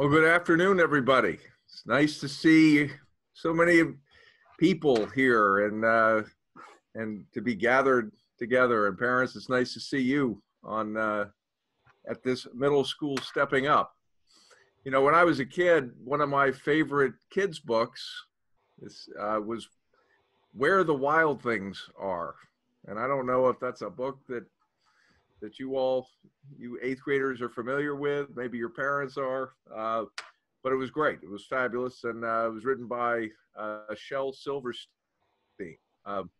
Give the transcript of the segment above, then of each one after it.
Well, good afternoon, everybody. It's nice to see so many people here and uh, and to be gathered together. And parents, it's nice to see you on uh, at this middle school stepping up. You know, when I was a kid, one of my favorite kids' books is, uh, was "Where the Wild Things Are," and I don't know if that's a book that that you all, you eighth graders, are familiar with. Maybe your parents are. Uh, but it was great. It was fabulous, and uh, it was written by uh, Shel Silverstein. Um,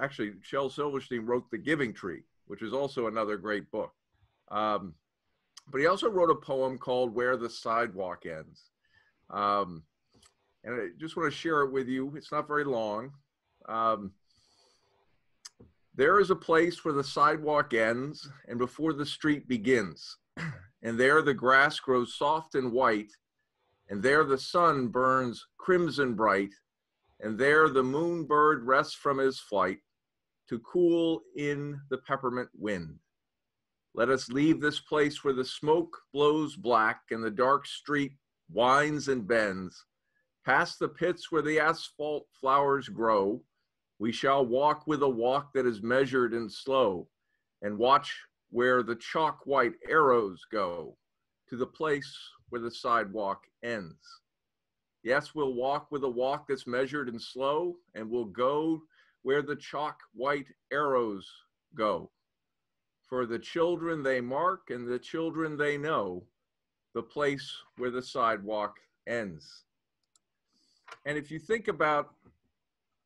actually, Shel Silverstein wrote *The Giving Tree*, which is also another great book. Um, but he also wrote a poem called "Where the Sidewalk Ends," um, and I just want to share it with you. It's not very long. Um, there is a place where the sidewalk ends and before the street begins. And there the grass grows soft and white, and there the sun burns crimson bright, and there the moon bird rests from his flight to cool in the peppermint wind. Let us leave this place where the smoke blows black and the dark street winds and bends, past the pits where the asphalt flowers grow, we shall walk with a walk that is measured and slow, and watch where the chalk white arrows go to the place where the sidewalk ends. Yes, we'll walk with a walk that's measured and slow, and we'll go where the chalk white arrows go. For the children they mark and the children they know the place where the sidewalk ends. And if you think about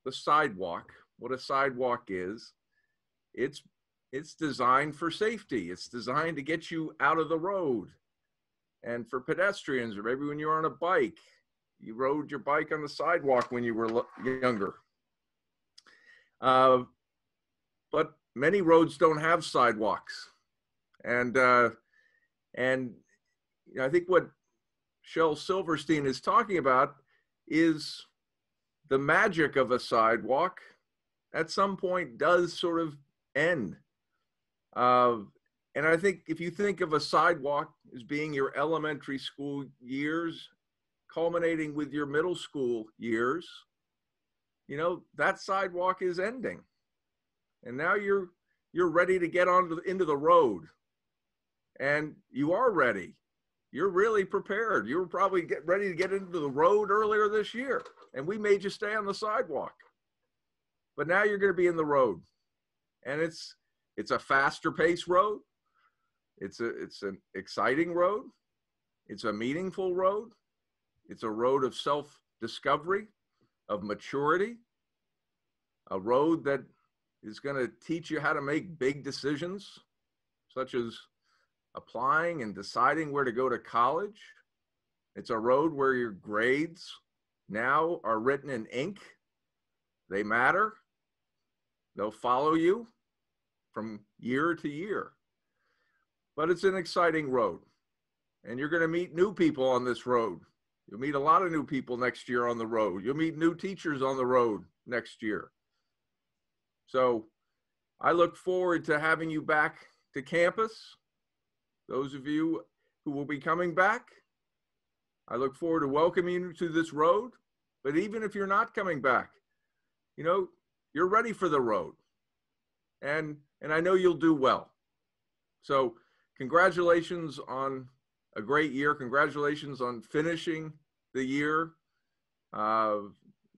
the sidewalk, what a sidewalk is, it's it's designed for safety. It's designed to get you out of the road. And for pedestrians, or maybe when you're on a bike, you rode your bike on the sidewalk when you were younger. Uh, but many roads don't have sidewalks. And, uh, and I think what Shel Silverstein is talking about is the magic of a sidewalk at some point does sort of end. Uh, and I think if you think of a sidewalk as being your elementary school years, culminating with your middle school years, you know, that sidewalk is ending. And now you're you're ready to get on the, into the road. And you are ready. You're really prepared. You were probably get ready to get into the road earlier this year and we made you stay on the sidewalk. But now you're going to be in the road. And it's it's a faster pace road. It's a it's an exciting road. It's a meaningful road. It's a road of self-discovery, of maturity. A road that is going to teach you how to make big decisions such as applying and deciding where to go to college. It's a road where your grades now are written in ink. They matter. They'll follow you from year to year. But it's an exciting road. And you're going to meet new people on this road. You'll meet a lot of new people next year on the road. You'll meet new teachers on the road next year. So I look forward to having you back to campus. Those of you who will be coming back, I look forward to welcoming you to this road. But even if you're not coming back, you know, you're ready for the road. And and I know you'll do well. So, congratulations on a great year. Congratulations on finishing the year. Uh,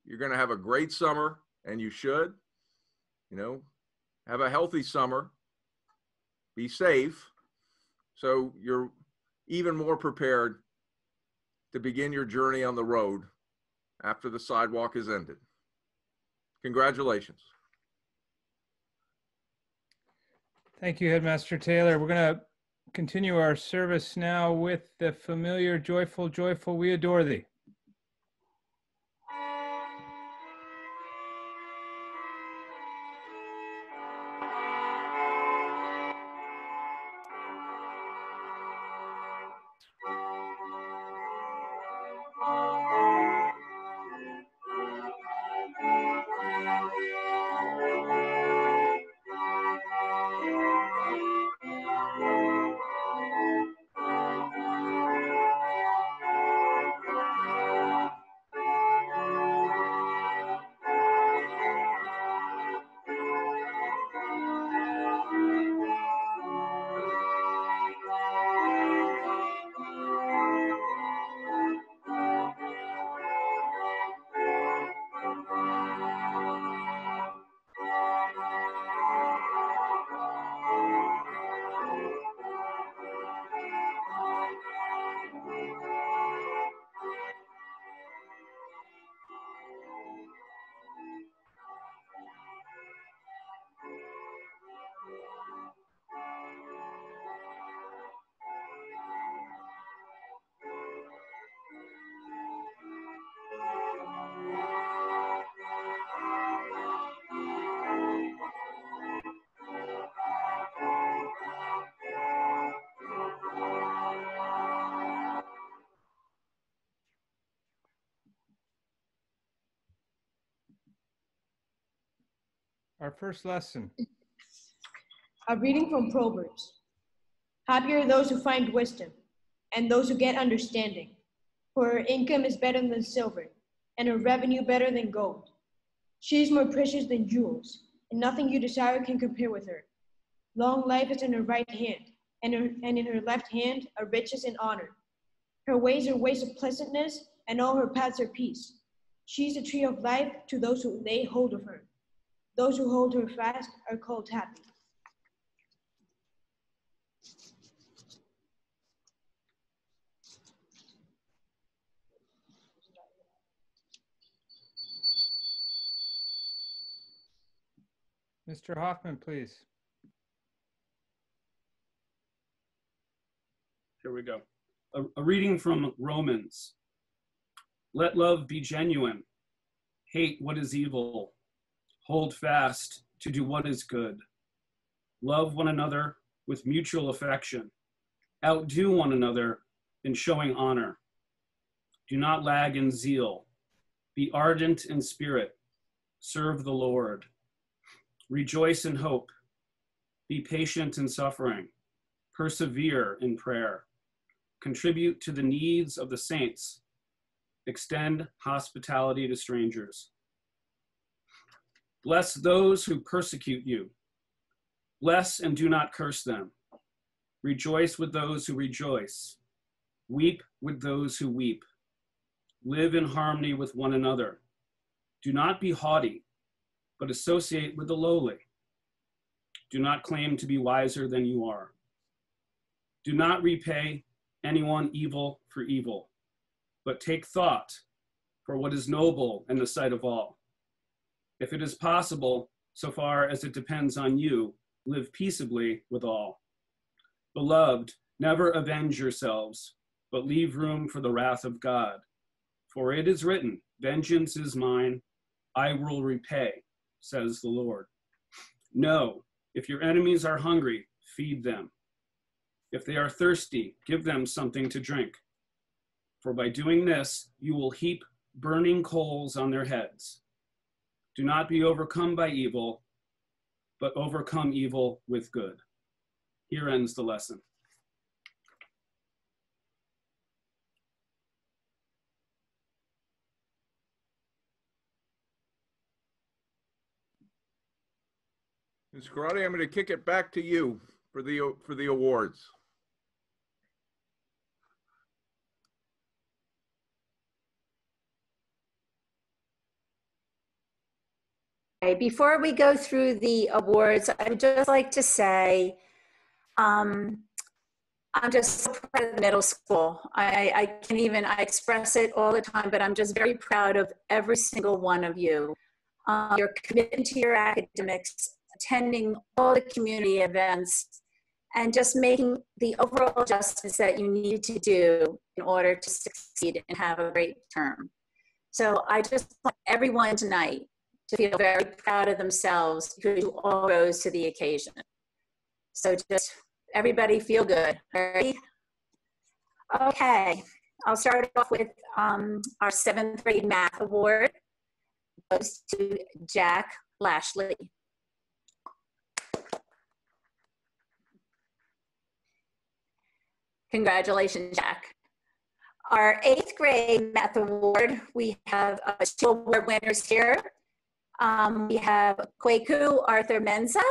you're going to have a great summer, and you should. You know, have a healthy summer. Be safe, so you're even more prepared to begin your journey on the road after the sidewalk is ended. Congratulations. Thank you, Headmaster Taylor. We're going to continue our service now with the familiar, joyful, joyful, we adore thee. Our first lesson. A reading from Proverbs. Happy are those who find wisdom, and those who get understanding. For her income is better than silver, and her revenue better than gold. She is more precious than jewels, and nothing you desire can compare with her. Long life is in her right hand, and, her, and in her left hand are riches and honor. Her ways are ways of pleasantness, and all her paths are peace. She is a tree of life to those who lay hold of her. Those who hold her fast are called happy. Mr. Hoffman, please. Here we go. A, a reading from Romans. Let love be genuine. Hate what is evil. Hold fast to do what is good. Love one another with mutual affection. Outdo one another in showing honor. Do not lag in zeal. Be ardent in spirit. Serve the Lord. Rejoice in hope. Be patient in suffering. Persevere in prayer. Contribute to the needs of the saints. Extend hospitality to strangers. Bless those who persecute you. Bless and do not curse them. Rejoice with those who rejoice. Weep with those who weep. Live in harmony with one another. Do not be haughty, but associate with the lowly. Do not claim to be wiser than you are. Do not repay anyone evil for evil, but take thought for what is noble in the sight of all. If it is possible, so far as it depends on you, live peaceably with all. Beloved, never avenge yourselves, but leave room for the wrath of God. For it is written, Vengeance is mine, I will repay, says the Lord. No, if your enemies are hungry, feed them. If they are thirsty, give them something to drink. For by doing this, you will heap burning coals on their heads. Do not be overcome by evil, but overcome evil with good. Here ends the lesson. Ms. Karate, I'm going to kick it back to you for the, for the awards. Before we go through the awards, I would just like to say, um, I'm just so proud of middle school. I, I can't even, I express it all the time, but I'm just very proud of every single one of you. Um, your commitment to your academics, attending all the community events, and just making the overall adjustments that you need to do in order to succeed and have a great term. So I just want everyone tonight to feel very proud of themselves because you all rose to the occasion. So just everybody feel good. Ready? Okay, I'll start off with um, our seventh grade math award goes to Jack Lashley. Congratulations, Jack. Our eighth grade math award, we have uh, two award winners here. Um, we have Kweku Arthur Menza,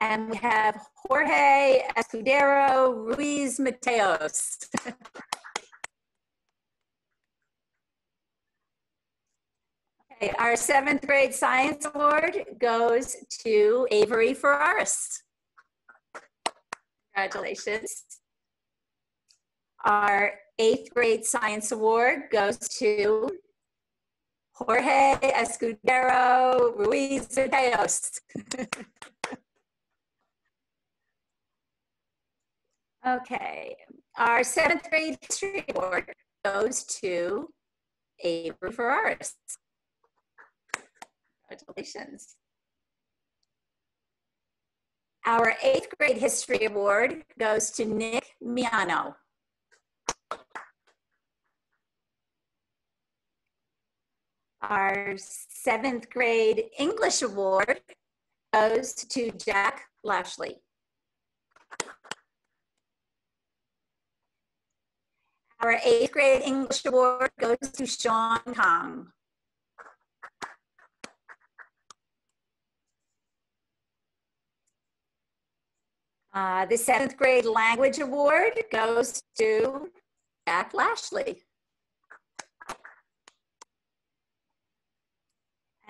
and we have Jorge Escudero Ruiz Mateos. okay, our seventh grade science award goes to Avery Ferraris. Congratulations. Our eighth grade science award goes to Jorge Escudero Ruiz Mateos. okay, our seventh grade history award goes to Avery Ferraris. Congratulations. Our eighth grade history award goes to Nick Miano. Our seventh grade English award goes to Jack Lashley. Our eighth grade English award goes to Sean Kong. Uh, the seventh grade language award goes to Jack Lashley.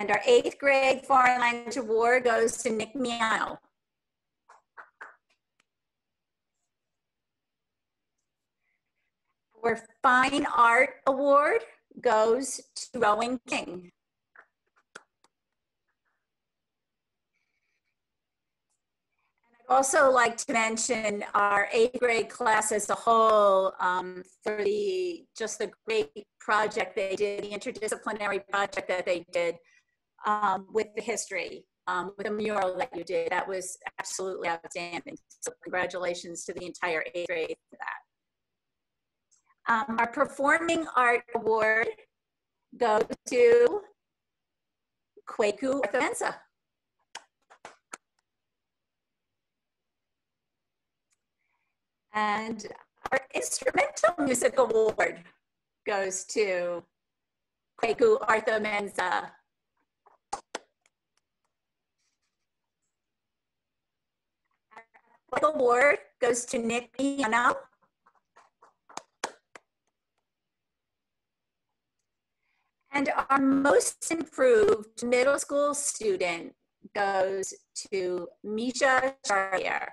And our eighth grade foreign language award goes to Nick Miano. Our fine art award goes to Rowan King. I'd also like to mention our eighth grade class as a whole um, for the just the great project they did, the interdisciplinary project that they did um, with the history, um, with the mural that you did. That was absolutely outstanding. So congratulations to the entire eighth grade for that. Um, our Performing Art Award goes to Kwaku Arthamensa. And our Instrumental Music Award goes to Kwaku Arthamensa. Our award goes to Nick Miano. And our most improved middle school student goes to Misha Charrier.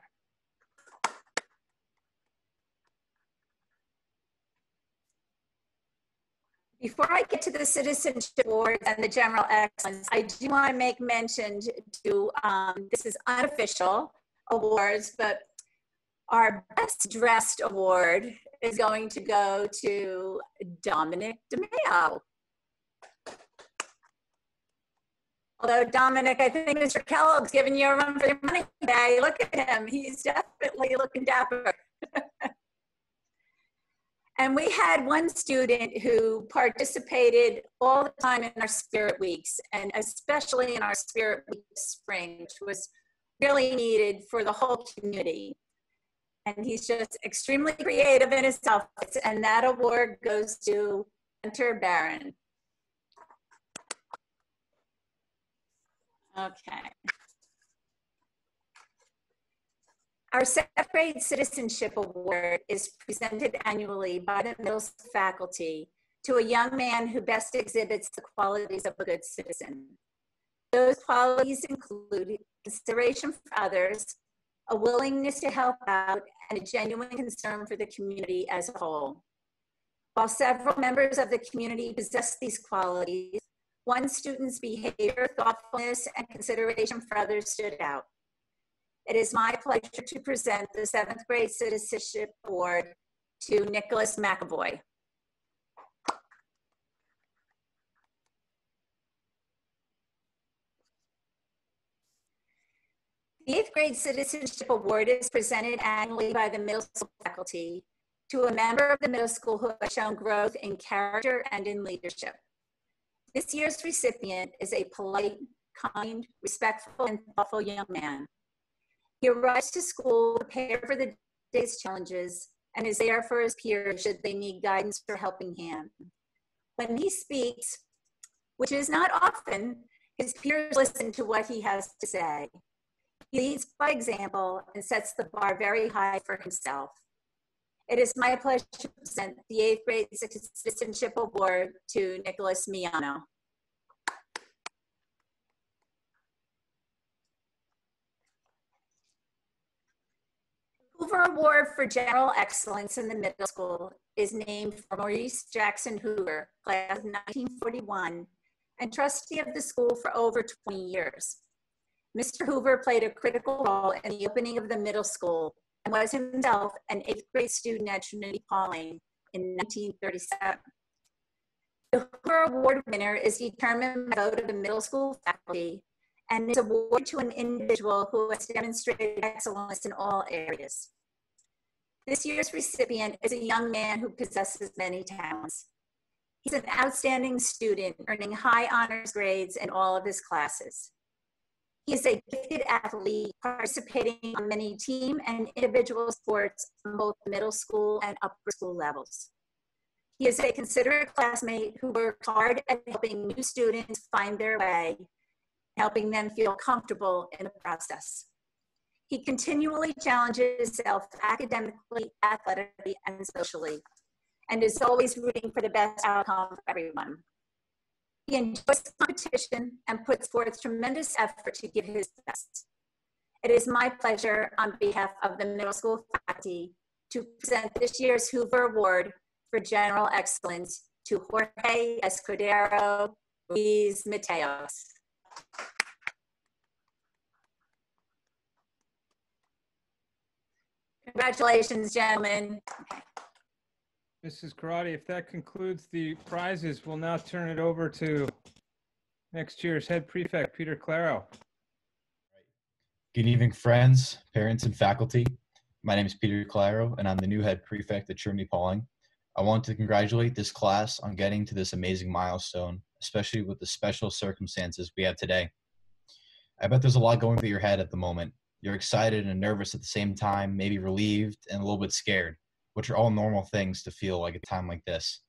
Before I get to the citizenship awards and the general excellence, I do want to make mention to, um, this is unofficial awards, but our best dressed award is going to go to Dominic DeMeo. Although Dominic, I think Mr. Kellogg's giving you a run for your money today. Look at him. He's definitely looking dapper. and we had one student who participated all the time in our spirit weeks and especially in our spirit week spring, which was really needed for the whole community. And he's just extremely creative in his outfits. And that award goes to Hunter Barron. Okay. Our seventh grade citizenship award is presented annually by the middle faculty to a young man who best exhibits the qualities of a good citizen. Those qualities include consideration for others, a willingness to help out, and a genuine concern for the community as a whole. While several members of the community possess these qualities, one student's behavior, thoughtfulness, and consideration for others stood out. It is my pleasure to present the seventh grade citizenship award to Nicholas McAvoy. The eighth grade citizenship award is presented annually by the middle school faculty to a member of the middle school who has shown growth in character and in leadership. This year's recipient is a polite, kind, respectful, and thoughtful young man. He arrives to school prepared for the day's challenges and is there for his peers should they need guidance or helping hand. When he speaks, which is not often, his peers listen to what he has to say. He leads by example and sets the bar very high for himself. It is my pleasure to present the eighth grade citizenship award to Nicholas Miano. Hoover Award for General Excellence in the Middle School is named for Maurice Jackson Hoover, class of 1941, and trustee of the school for over 20 years. Mr. Hoover played a critical role in the opening of the middle school and was himself an eighth grade student at Trinity Pawling in 1937. The Hoover Award winner is determined by vote of the middle school faculty and is awarded to an individual who has demonstrated excellence in all areas. This year's recipient is a young man who possesses many talents. He's an outstanding student, earning high honors grades in all of his classes. He is a gifted athlete participating on many team and individual sports from both middle school and upper school levels. He is a considerate classmate who works hard at helping new students find their way, helping them feel comfortable in the process. He continually challenges himself academically, athletically, and socially, and is always rooting for the best outcome for everyone. He enjoys competition and puts forth tremendous effort to give his best. It is my pleasure on behalf of the middle school faculty to present this year's Hoover Award for General Excellence to Jorge Escudero Ruiz Mateos. Congratulations, gentlemen. Mrs. Karate, if that concludes the prizes, we'll now turn it over to next year's head prefect, Peter Claro. Good evening, friends, parents, and faculty. My name is Peter Claro, and I'm the new head prefect at Trinity Pawling. I want to congratulate this class on getting to this amazing milestone, especially with the special circumstances we have today. I bet there's a lot going through your head at the moment. You're excited and nervous at the same time, maybe relieved and a little bit scared, which are all normal things to feel like a time like this.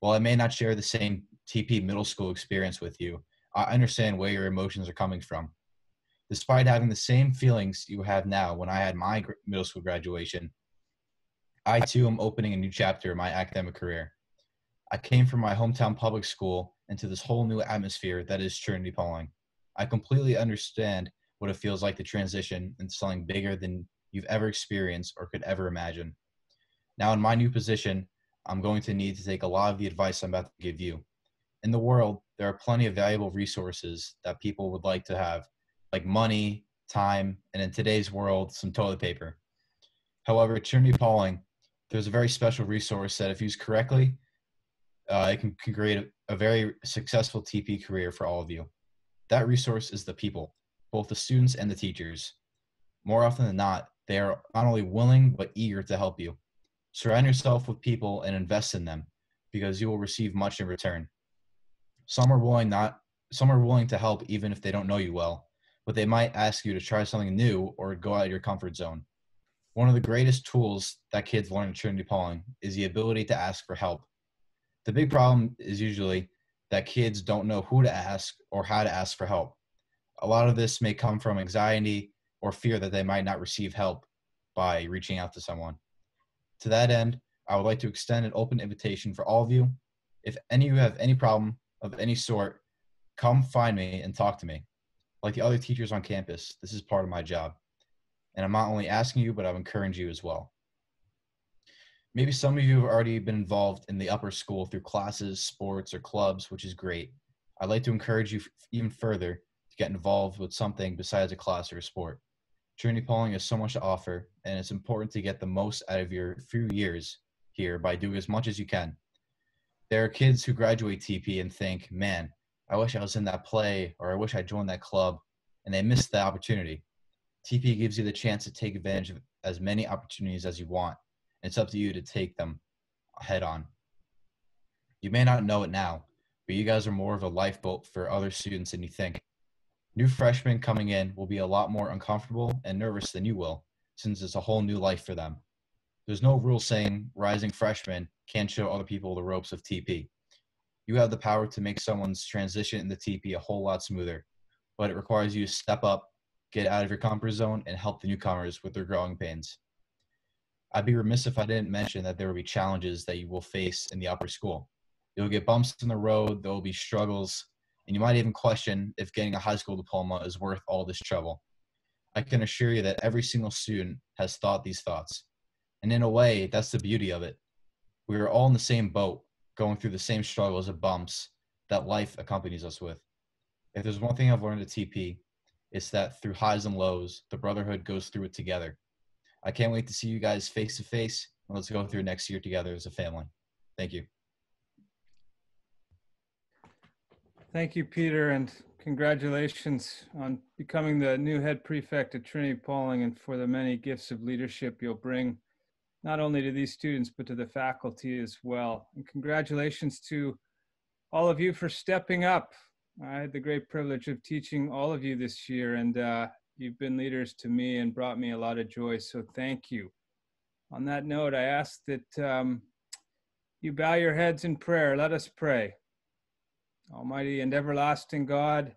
While I may not share the same TP middle school experience with you, I understand where your emotions are coming from. Despite having the same feelings you have now when I had my middle school graduation, I too am opening a new chapter in my academic career. I came from my hometown public school into this whole new atmosphere that is Trinity Pawling. I completely understand what it feels like to transition into something bigger than you've ever experienced or could ever imagine. Now, in my new position, I'm going to need to take a lot of the advice I'm about to give you. In the world, there are plenty of valuable resources that people would like to have, like money, time, and in today's world, some toilet paper. However, at Trinity Pawling, there's a very special resource that, if used correctly, uh, it can, can create a, a very successful TP career for all of you. That resource is the people both the students and the teachers. More often than not, they are not only willing but eager to help you. Surround yourself with people and invest in them because you will receive much in return. Some are willing not some are willing to help even if they don't know you well, but they might ask you to try something new or go out of your comfort zone. One of the greatest tools that kids learn at Trinity Pawling is the ability to ask for help. The big problem is usually that kids don't know who to ask or how to ask for help. A lot of this may come from anxiety or fear that they might not receive help by reaching out to someone. To that end, I would like to extend an open invitation for all of you. If any of you have any problem of any sort, come find me and talk to me. Like the other teachers on campus, this is part of my job. And I'm not only asking you, but I've encouraged you as well. Maybe some of you have already been involved in the upper school through classes, sports, or clubs, which is great. I'd like to encourage you even further to get involved with something besides a class or a sport. Trinity Pawling has so much to offer, and it's important to get the most out of your few years here by doing as much as you can. There are kids who graduate TP and think, man, I wish I was in that play or I wish I joined that club, and they miss the opportunity. TP gives you the chance to take advantage of as many opportunities as you want. And it's up to you to take them head on. You may not know it now, but you guys are more of a lifeboat for other students than you think. New freshmen coming in will be a lot more uncomfortable and nervous than you will, since it's a whole new life for them. There's no rule saying rising freshmen can't show other people the ropes of TP. You have the power to make someone's transition in the TP a whole lot smoother, but it requires you to step up, get out of your comfort zone, and help the newcomers with their growing pains. I'd be remiss if I didn't mention that there will be challenges that you will face in the upper school. You'll get bumps in the road, there will be struggles, and you might even question if getting a high school diploma is worth all this trouble. I can assure you that every single student has thought these thoughts. And in a way, that's the beauty of it. We are all in the same boat, going through the same struggles and bumps that life accompanies us with. If there's one thing I've learned at TP, it's that through highs and lows, the brotherhood goes through it together. I can't wait to see you guys face to face. Let's go through next year together as a family. Thank you. Thank you, Peter, and congratulations on becoming the new head prefect at Trinity Pawling and for the many gifts of leadership you'll bring not only to these students, but to the faculty as well. And congratulations to all of you for stepping up. I had the great privilege of teaching all of you this year, and uh, you've been leaders to me and brought me a lot of joy. So thank you. On that note, I ask that um, you bow your heads in prayer. Let us pray. Almighty and everlasting God,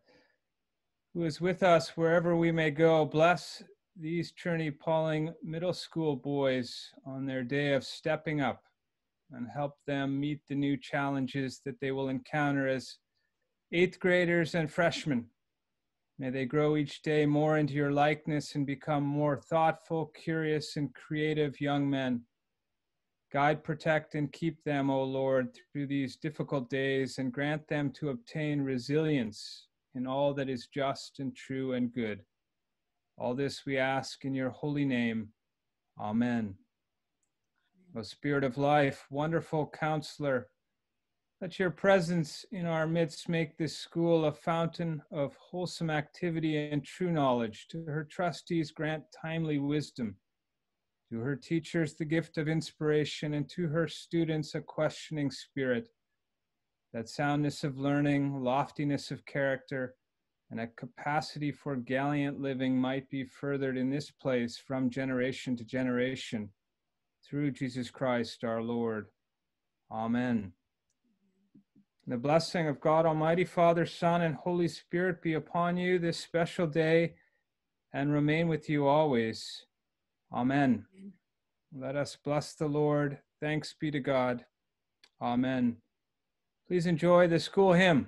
who is with us wherever we may go, bless these Trinity Pawling middle school boys on their day of stepping up and help them meet the new challenges that they will encounter as eighth graders and freshmen. May they grow each day more into your likeness and become more thoughtful, curious, and creative young men. Guide, protect, and keep them, O Lord, through these difficult days and grant them to obtain resilience in all that is just and true and good. All this we ask in your holy name. Amen. O Spirit of life, wonderful counselor, let your presence in our midst make this school a fountain of wholesome activity and true knowledge. To her trustees, grant timely wisdom. To her teachers, the gift of inspiration, and to her students, a questioning spirit. That soundness of learning, loftiness of character, and a capacity for gallant living might be furthered in this place from generation to generation through Jesus Christ our Lord. Amen. The blessing of God Almighty, Father, Son, and Holy Spirit be upon you this special day and remain with you always. Amen. Let us bless the Lord. Thanks be to God. Amen. Please enjoy the school hymn.